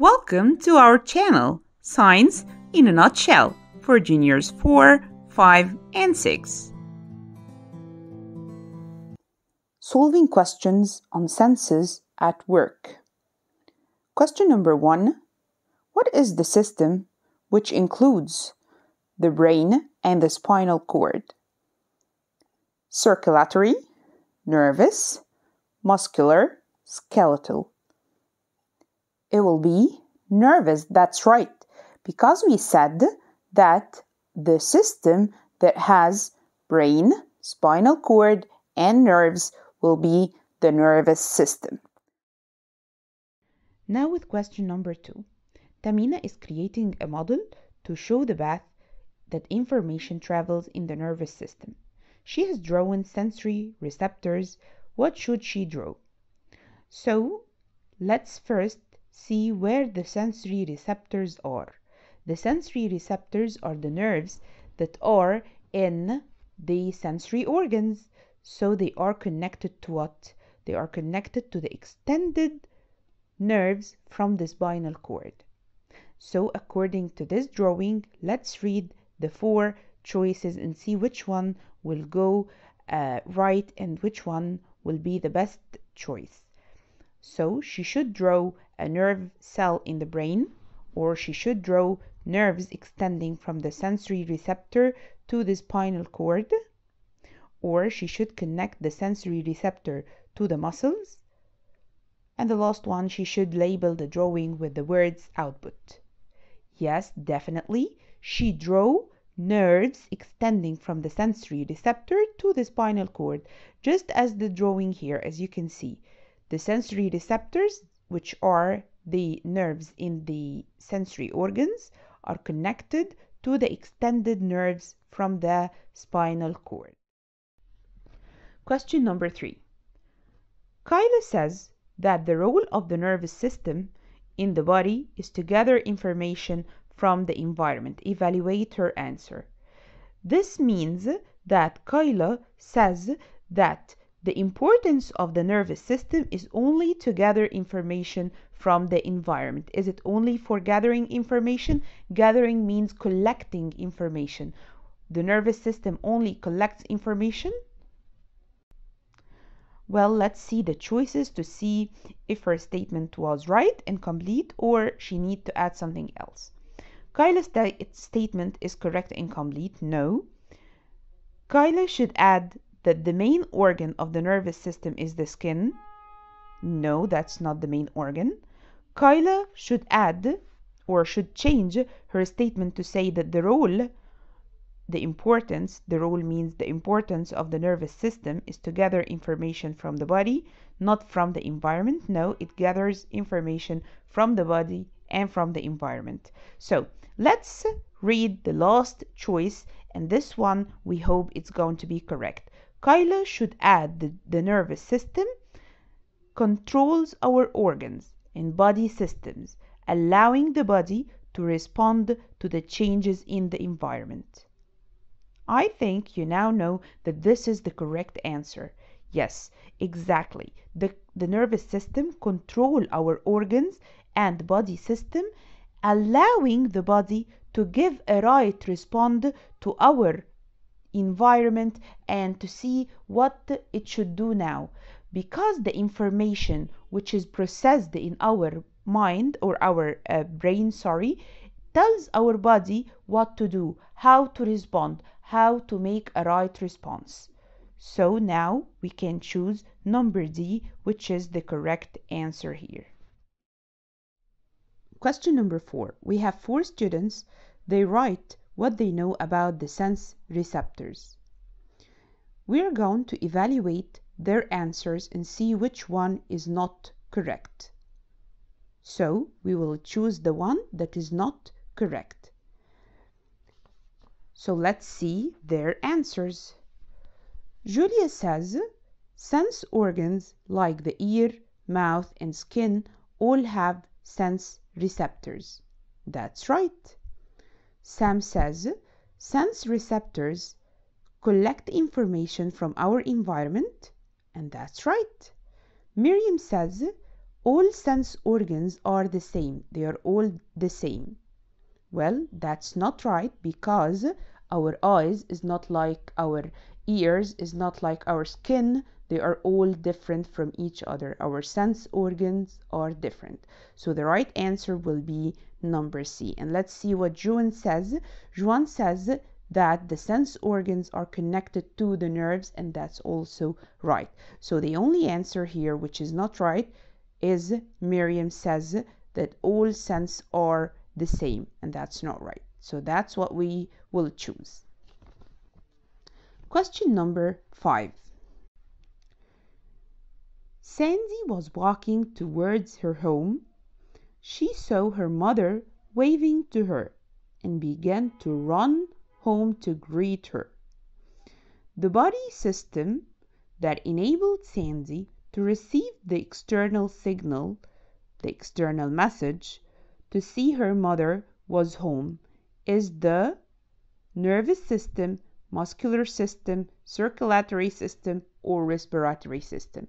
Welcome to our channel, Science in a Nutshell, for juniors 4, 5, and 6. Solving questions on senses at work. Question number one What is the system which includes the brain and the spinal cord? Circulatory, nervous, muscular, skeletal. It will be nervous, that's right, because we said that the system that has brain, spinal cord, and nerves will be the nervous system. Now with question number two. Tamina is creating a model to show the path that information travels in the nervous system. She has drawn sensory receptors. What should she draw? So let's first see where the sensory receptors are. The sensory receptors are the nerves that are in the sensory organs. So they are connected to what? They are connected to the extended nerves from the spinal cord. So according to this drawing, let's read the four choices and see which one will go uh, right and which one will be the best choice. So she should draw a nerve cell in the brain, or she should draw nerves extending from the sensory receptor to the spinal cord, or she should connect the sensory receptor to the muscles, and the last one she should label the drawing with the words output. Yes, definitely, she drew nerves extending from the sensory receptor to the spinal cord, just as the drawing here, as you can see. The sensory receptors, which are the nerves in the sensory organs, are connected to the extended nerves from the spinal cord. Question number three. Kyla says that the role of the nervous system in the body is to gather information from the environment. Evaluate her answer. This means that Kyla says that the importance of the nervous system is only to gather information from the environment. Is it only for gathering information? Gathering means collecting information. The nervous system only collects information? Well, let's see the choices to see if her statement was right and complete or she need to add something else. Kyla's statement is correct and complete. No. Kyla should add that the main organ of the nervous system is the skin? No, that's not the main organ. Kyla should add or should change her statement to say that the role, the importance, the role means the importance of the nervous system is to gather information from the body, not from the environment. No, it gathers information from the body and from the environment. So let's read the last choice and this one we hope it's going to be correct. Kyla should add the, the nervous system controls our organs and body systems, allowing the body to respond to the changes in the environment. I think you now know that this is the correct answer. Yes, exactly. The, the nervous system control our organs and body system, allowing the body to give a right response to our environment and to see what it should do now. Because the information which is processed in our mind or our uh, brain sorry tells our body what to do how to respond how to make a right response. So now we can choose number D which is the correct answer here. Question number 4 we have four students. They write what they know about the sense receptors. We are going to evaluate their answers and see which one is not correct. So we will choose the one that is not correct. So let's see their answers. Julia says sense organs like the ear, mouth, and skin all have sense receptors. That's right. Sam says sense receptors collect information from our environment, and that's right. Miriam says all sense organs are the same. They are all the same. Well, that's not right because our eyes is not like our ears, is not like our skin. They are all different from each other. Our sense organs are different. So the right answer will be number C. And let's see what Juan says. Juan says that the sense organs are connected to the nerves and that's also right. So the only answer here which is not right is Miriam says that all sense are the same and that's not right. So that's what we will choose. Question number 5. Sandy was walking towards her home. She saw her mother waving to her and began to run home to greet her. The body system that enabled Sandy to receive the external signal, the external message, to see her mother was home is the nervous system, muscular system, circulatory system, or respiratory system.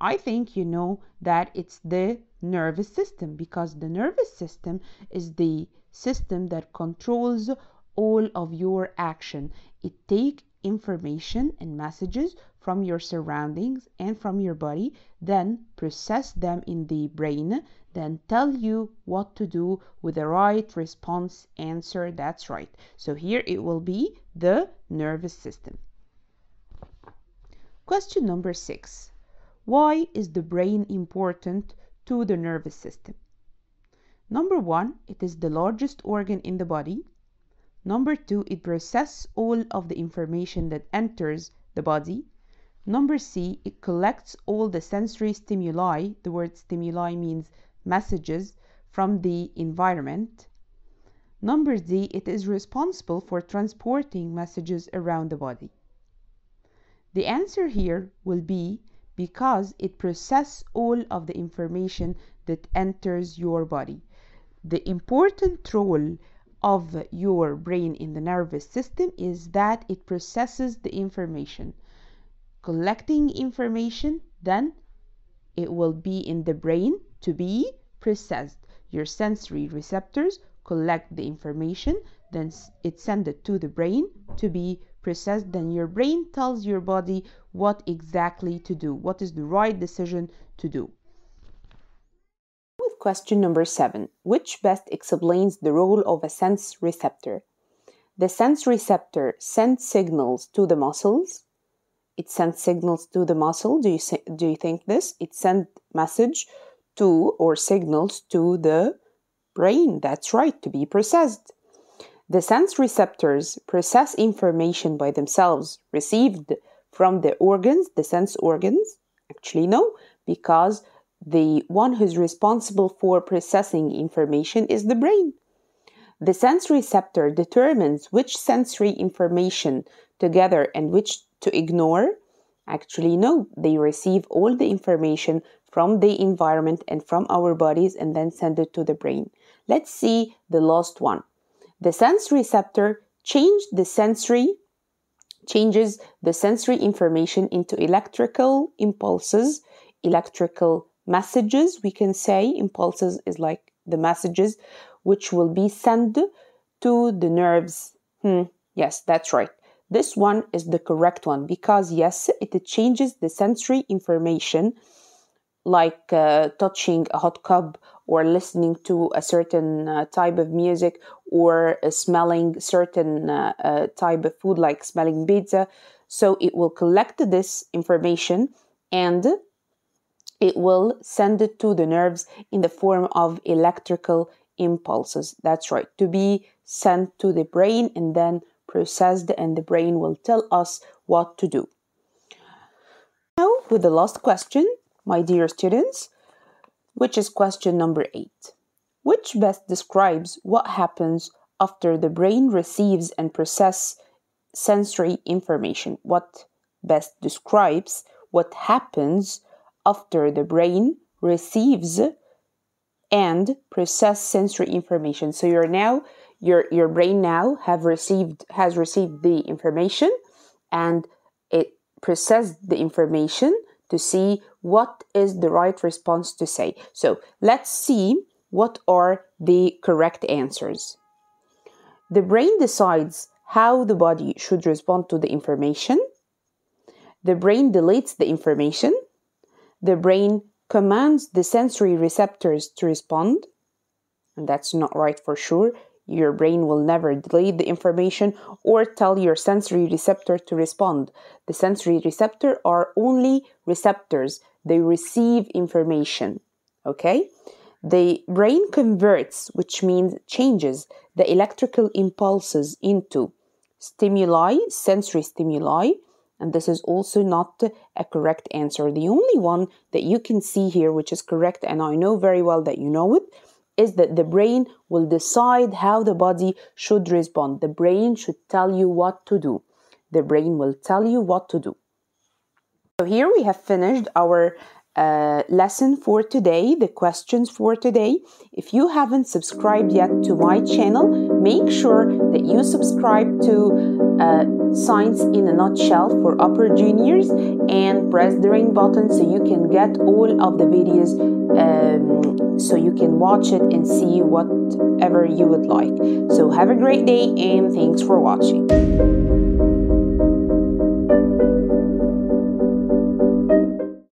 I think you know that it's the nervous system because the nervous system is the system that controls all of your action. It take information and messages from your surroundings and from your body, then process them in the brain, then tell you what to do with the right response answer. That's right. So here it will be the nervous system. Question number six. Why is the brain important to the nervous system? Number one, it is the largest organ in the body. Number two, it processes all of the information that enters the body. Number C, it collects all the sensory stimuli. The word stimuli means messages from the environment. Number D, it is responsible for transporting messages around the body. The answer here will be because it processes all of the information that enters your body. The important role of your brain in the nervous system is that it processes the information. Collecting information, then it will be in the brain to be processed. Your sensory receptors collect the information, then it sends it to the brain to be processed. Then your brain tells your body what exactly to do, what is the right decision to do With question number seven, which best explains the role of a sense receptor. The sense receptor sends signals to the muscles. It sends signals to the muscle. Do you, do you think this? It sends message to or signals to the brain. That's right, to be processed. The sense receptors process information by themselves received from the organs, the sense organs. Actually, no, because the one who's responsible for processing information is the brain. The sense receptor determines which sensory information together and which to ignore. Actually, no, they receive all the information from the environment and from our bodies and then send it to the brain. Let's see the last one. The sense receptor change the sensory changes the sensory information into electrical impulses, electrical messages we can say. Impulses is like the messages which will be sent to the nerves. Hmm, yes that's right. This one is the correct one because yes it changes the sensory information like uh, touching a hot cup or listening to a certain uh, type of music or uh, smelling certain uh, uh, type of food like smelling pizza so it will collect this information and it will send it to the nerves in the form of electrical impulses. That's right, to be sent to the brain and then processed, and the brain will tell us what to do. Now, with the last question, my dear students, which is question number eight. Which best describes what happens after the brain receives and processes sensory information? What best describes what happens after the brain receives and process sensory information. So you're now your your brain now have received has received the information and it processed the information to see what is the right response to say. So let's see what are the correct answers. The brain decides how the body should respond to the information. The brain deletes the information. The brain commands the sensory receptors to respond. And that's not right for sure. Your brain will never delete the information or tell your sensory receptor to respond. The sensory receptor are only receptors, they receive information. Okay? The brain converts, which means changes, the electrical impulses into stimuli, sensory stimuli, and this is also not a correct answer. The only one that you can see here, which is correct, and I know very well that you know it, is that the brain will decide how the body should respond. The brain should tell you what to do. The brain will tell you what to do. So here we have finished our uh, lesson for today, the questions for today. If you haven't subscribed yet to my channel, make sure that you subscribe to uh, Science in a Nutshell for upper juniors and press the ring button so you can get all of the videos um, so you can watch it and see whatever you would like. So have a great day and thanks for watching.